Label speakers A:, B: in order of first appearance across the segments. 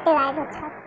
A: 对我来就超。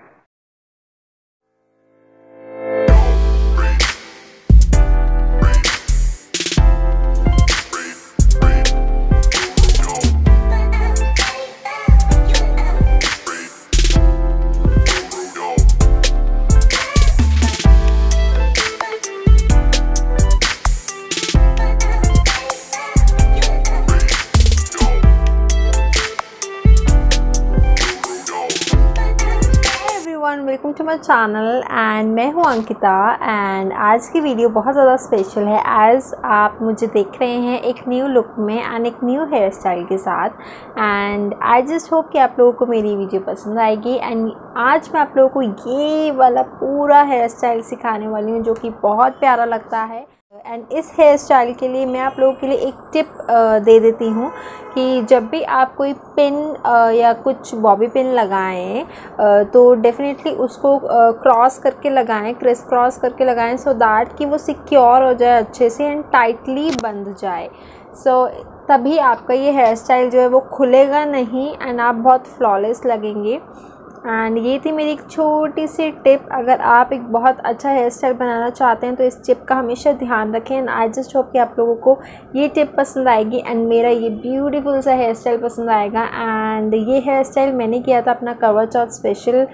B: everyone welcome to my channel and मैं हूँ Ankita and आज की वीडियो बहुत ज़्यादा स्पेशल है। एज़ आप मुझे देख रहे हैं एक न्यू लुक में एंड एक न्यू हेयर स्टाइल के साथ। एंड आई जस्ट होप कि आप लोगों को मेरी वीडियो पसंद आएगी। एंड आज मैं आप लोगों को ये वाला पूरा हेयर स्टाइल सिखाने वाली हूँ जो कि बहुत प्यारा लगता है। एंड इस हेयर स्टाइल के लिए मैं आप लोगों के लिए एक टिप दे देती हूँ कि जब भी आप कोई पिन या कुछ बॉबी पिन लगाएँ तो डेफिनेटली उसको क्रॉस करके लगाएँ क्रिस क्रॉस करके लगाएँ सो दैट कि वो सिक्योर हो जाए अच्छे से एंड टाइटली बंध जाए। सो so, तभी आपका ये हेयर स्टाइल जो है वो खुलेगा नहीं एंड आप बहुत फ्लॉलेस लगेंगे। एंड ये थी मेरी एक छोटी सी टिप अगर आप एक बहुत अच्छा हेयर स्टाइल बनाना चाहते हैं तो इस टिप का हमेशा ध्यान रखें। एंड आई जस्ट होप कि आप लोगों को ये टिप पसंद आएगी एंड मेरा ये ब्यूटीफुल सा हेयर स्टाइल पसंद आएगा। एंड ये हेयर स्टाइल मैंने किया था अपना कवर चौथ स्पेशल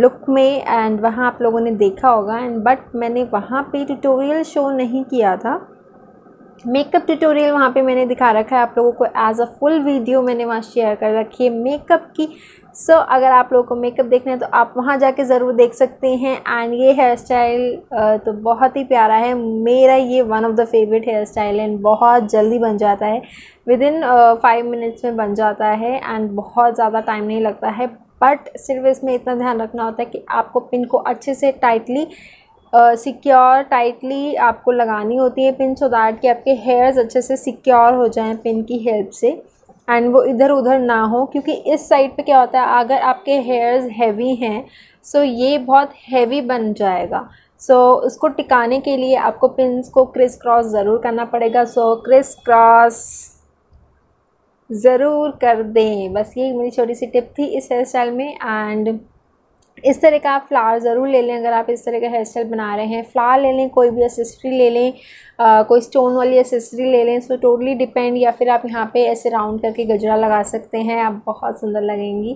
B: लुक में एंड वहाँ आप लोगों ने देखा होगा। एंड बट मैंने वहाँ पे ट्यूटोरियल शो नहीं किया था। मेकअप ट्यूटोरियल वहाँ पे मैंने दिखा रखा है। आप लोगों को एज अ फुल वीडियो मैंने वहाँ शेयर कर रखी है मेकअप की। सो so, अगर आप लोगों को मेकअप देखना है तो आप वहाँ जाके ज़रूर देख सकते हैं। एंड ये हेयर स्टाइल तो बहुत ही प्यारा है। मेरा ये one of the favourite hair style and बहुत जल्दी बन जाता है। विद इन फाइव मिनट्स में बन जाता है। एंड बहुत ज़्यादा टाइम नहीं लगता है। बट सिर्फ़ इसमें इतना ध्यान रखना होता है कि आपको पिन को अच्छे से टाइटली सिक्योर टाइटली आपको लगानी होती है पिन सो दैट कि आपके हेयर्स अच्छे से सिक्योर हो जाएँ पिन की हेल्प से। एंड वो इधर उधर ना हो क्योंकि इस साइड पे क्या होता है अगर आपके हेयर्स हैवी हैं सो so ये बहुत हैवी बन जाएगा। सो so, उसको टिकाने के लिए आपको पिंस को क्रिस क्रॉस ज़रूर करना पड़ेगा। सो क्रिस क्रॉस ज़रूर कर दें। बस ये मेरी छोटी सी टिप थी इस हेयर स्टाइल में एंड इस तरह का आप फ्लावर ज़रूर ले लें अगर आप इस तरह का हेयर स्टाइल बना रहे हैं। फ्लावर ले लें कोई भी एसेसरी ले लें आ, कोई स्टोन वाली एसेसरी ले लें सो टोटली डिपेंड या फिर आप यहाँ पे ऐसे राउंड करके गजरा लगा सकते हैं आप बहुत सुंदर लगेंगी।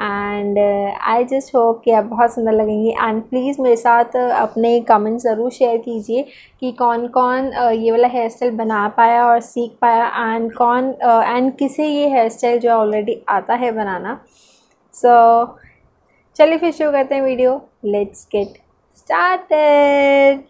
B: एंड आई जस्ट होप कि आप बहुत सुंदर लगेंगी। एंड प्लीज़ मेरे साथ अपने कमेंट ज़रूर शेयर कीजिए कि कौन कौन ये वाला हेयर स्टाइल बना पाया और सीख पाया एंड कौन एंड किसे ये हेयर स्टाइल जो ऑलरेडी आता है बनाना। सो so, चलिए फिर शुरू करते हैं video. Let's get started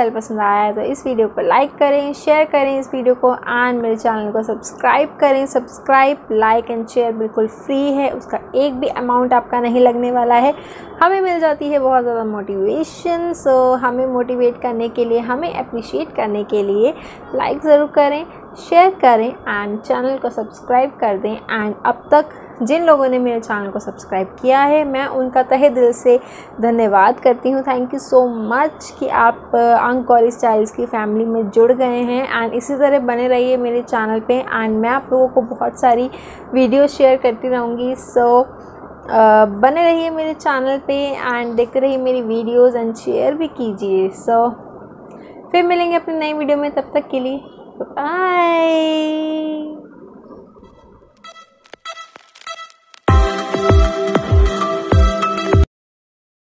B: style पसंद आया है तो इस वीडियो को लाइक करें शेयर करें, इस वीडियो को एंड मेरे चैनल को सब्सक्राइब करें। सब्सक्राइब लाइक एंड शेयर बिल्कुल फ्री है, उसका एक भी अमाउंट आपका नहीं लगने वाला है। हमें मिल जाती है बहुत ज़्यादा मोटिवेशन सो हमें मोटिवेट करने के लिए, हमें अप्रिशिएट करने के लिए लाइक ज़रूर करें। शेयर करें एंड चैनल को सब्सक्राइब कर दें. एंड अब तक जिन लोगों ने मेरे चैनल को सब्सक्राइब किया है मैं उनका तहे दिल से धन्यवाद करती हूँ. थैंक यू सो मच कि आप अंक कॉलेज स्टाइल्स की फैमिली में जुड़ गए हैं एंड इसी तरह बने रहिए मेरे चैनल पे. एंड मैं आप लोगों को बहुत सारी वीडियो शेयर करती रहूँगी. सो so, बने रहिए मेरे चैनल पे एंड देखते रहिए मेरी वीडियोस एंड शेयर भी कीजिए. सो so, फिर मिलेंगे अपनी नई वीडियो में. तब तक के लिए Bye.